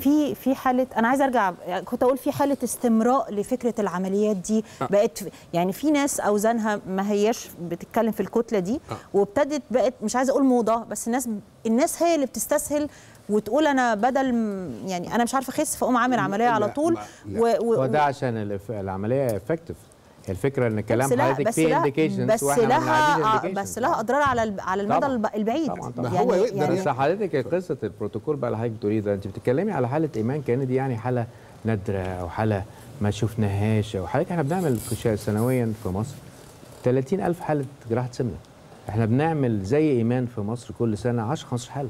في في حالة أنا عايزة أرجع كنت أقول في حالة استمراء لفكرة العمليات دي. بقت يعني في ناس أوزانها ما هياش بتتكلم في الكتلة دي وابتدت بقت مش عايزة أقول موضة بس الناس الناس هي اللي بتستسهل وتقول أنا بدل يعني أنا مش عارفة أخس فأقوم عامل عملية على لا، طول ما- لا. و- و- هو ده عشان العملية effective الفكرة إن كلام بس لها حضرتك بس فيه لها indications بس لها indications. بس لها أضرار على على المدى طبعاً. الب- البعيد طبعاً، طبعاً. ما هو يقدر يعني بس حضرتك قصة البروتوكول بقى اللي حضرتك بتقوليه ده انت بتتكلمي على حالة إيمان كان دي يعني حالة نادرة أو حالة ما شفناهاش أو حضرتك إحنا بنعمل سنويا في مصر 30000 حالة جراحة سمنة إحنا بنعمل زي إيمان في مصر كل سنة 10 15 حالة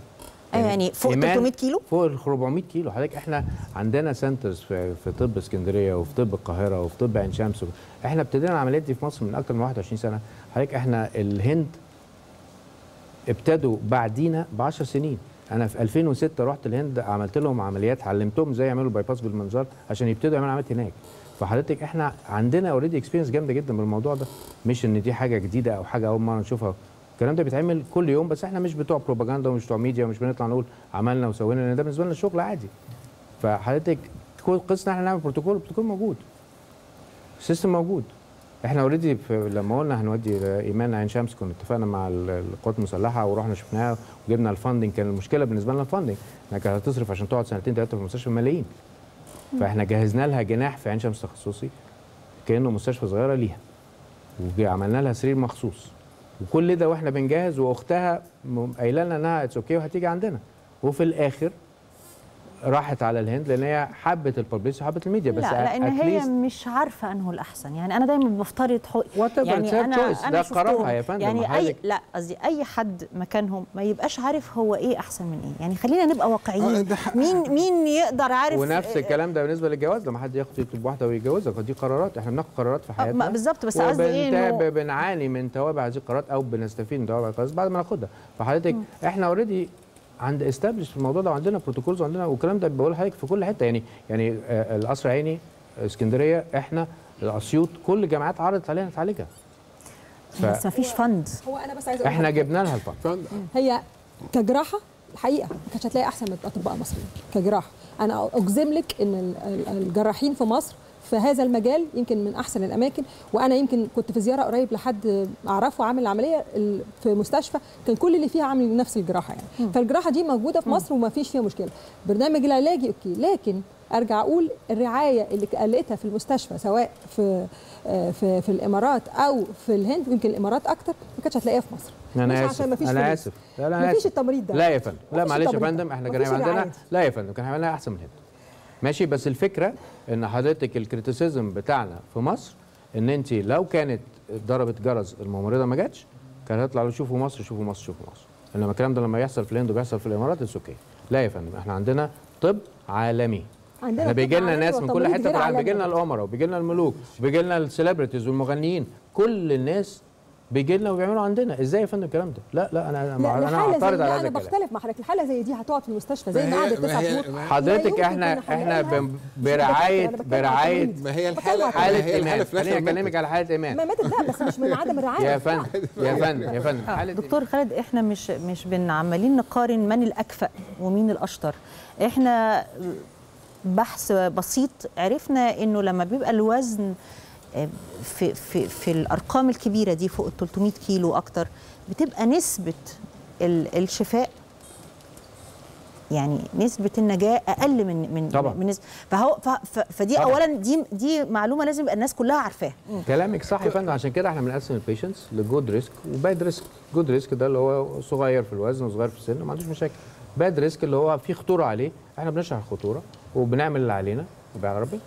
أيوة يعني فوق إيمان 300 كيلو؟ فوق ال 400 كيلو. حضرتك إحنا عندنا سنترز في, في طب اسكندرية وفي طب القاهرة وفي طب عين شمس. إحنا ابتدينا العمليات دي في مصر من أكتر من 21 سنة. حضرتك إحنا الهند ابتدوا بعدينا ب 10 سنين. أنا في 2006 رحت الهند عملت لهم عمليات علمتهم إزاي يعملوا bypass بالمنظار عشان يبتدوا يعملوا عمليات هناك. فحضرتك إحنا عندنا already experience جامدة جدا بالموضوع ده. مش إن دي حاجة جديدة أو حاجة أول مرة نشوفها الكلام ده بيتعمل كل يوم بس إحنا مش بتوع بروباجندا ومش بتوع ميديا ومش بنطلع نقول عملنا وسوينا لأن ده بالنسبة لنا شغل عادي. فحضرتك قصه إحنا نعمل بروتوكول البروتوكول موجود. ال system موجود. إحنا already لما قلنا هنودي إيمان عين شمس كنا اتفقنا مع ال- القوات المسلحة ورحنا شفناها وجبنا ال funding كان المشكلة بالنسبة لنا ال funding انها كانت هتصرف عشان تقعد سنتين ثلاثة في المستشفى ملايين. فاحنا جهزنا لها جناح في عين شمس تخصصي كأنه مستشفى صغيرة ليها. وعملنا لها سرير مخصوص. وكل ده وإحنا بنجهز واختها قايله لنا إنها it's okay وهتيجي عندنا. وفي الآخر راحت على الهند لأن هي حبت الببليس وحبت الميديا بس لا لأن هي مش عارفة أنه الأحسن. يعني أنا دايما بفترض it's her choice. ده شفتهم. قرارها يا فندم، يعني أي لا قصدي أي حد مكانهم ما يبقاش عارف هو إيه أحسن من إيه. يعني خلينا نبقى آه، واقعيين ده حق- مين مين يقدر عارف؟ ونفس الكلام ده بالنسبة للجواز لما حد ياخد يكتب واحدة ويتجوزها دي قرارات. إحنا بناخد قرارات في آه، حياتنا. بالظبط، بس قصدي وبنتاب- إنه- بنعاني من توابع هذه القرارات أو بنستفيد من توابع القرارات بعد ما ناخدها. فحضرتك إحنا already عند established في الموضوع ده وعندنا protocols وعندنا والكلام ده بقول لحضرتك في كل حتة. يعني يعني آه، القصر عيني اسكندرية إحنا اسيوط كل الجامعات عرضت علينا نتعالجها بس ما فيش fund هو أنا بس عايزه أقول إحنا. جبنا لها ال fund fun- هي كجراحة الحقيقة ما كانتش هتلاقي أحسن من الاطباء المصريين كجراحة. أنا أجزم لك إن ال- ال- الجراحين في مصر في هذا المجال يمكن من أحسن الأماكن. وأنا يمكن كنت في زيارة قريب لحد أعرفه عامل عمليه في مستشفى كان كل اللي فيها عامل نفس الجراحة يعني. فالجراحة دي موجودة في مصر وما فيش فيها مشكلة. برنامج العلاجي okay. لكن أرجع أقول الرعاية اللي لقيتها في المستشفى سواء في آه، في في الإمارات أو في الهند يمكن الإمارات أكتر ما كانتش هتلاقيها في مصر. مش أنا عشان اسف مفيش أنا. آسف. لا لا مفيش. التمريض ده. لا يا فندم. لا معلش يا فندم. إحنا كان عندنا. لا يا فندم كان عندنا أحسن من الهند. ماشي؟ بس الفكرة إن حضرتك ال criticism بتاعنا في مصر إن انت لو كانت ضربت جرس الممرضة ما جاتش كانت هتطلع له شوفوا مصر شوفوا مصر شوفوا مصر. إنما الكلام ده لما يحصل في الهند وبيحصل في الإمارات it's okay لا يا فندم إحنا عندنا طب عالمي. عندنا بيجي لنا ناس من كل حتة. بيجي لنا الأمراء وبيجي لنا الملوك وبيجي لنا ال celebrities والمغنيين. كل الناس بيجي لنا وبيعملوا عندنا. إزاي يا فندم الكلام ده؟ لا لا أنا لا أنا أعترض دي على أنا هذا الكلام. بختلف مع حضرتك. الحاله زي دي هتقعد في المستشفى زي ما قعدت تسع شهور حضرتك إحنا إحنا برعايه برعايه. ما هي الحاله حالة إيمان. خليني اكلمك على حالة إيمان. ما ماتت لا بس مش من عدم الرعاية. يا فندم يا فندم يا فندم. حالة دكتور خالد إحنا مش مش بن عمالين نقارن من الأكفأ ومين الأشطر. إحنا بحث بسيط عرفنا إنه لما بيبقى الوزن في في في الأرقام الكبيرة دي فوق ال 300 كيلو أكتر بتبقى نسبة ال- الشفاء يعني نسبة النجاة أقل من من طبعاً. من نسبة. فهو فدي طبعاً. أولا دي دي معلومة لازم يبقى الناس كلها عارفاها. كلامك صح يا فندم. عشان كده إحنا بنقسم ال patients ل good risk و bad risk. good risk ده اللي هو صغير في الوزن وصغير في السن وما عندوش مشاكل. bad risk اللي هو فيه خطورة عليه إحنا بنشرح الخطورة وبنعمل اللي علينا. والباقي على ربنا.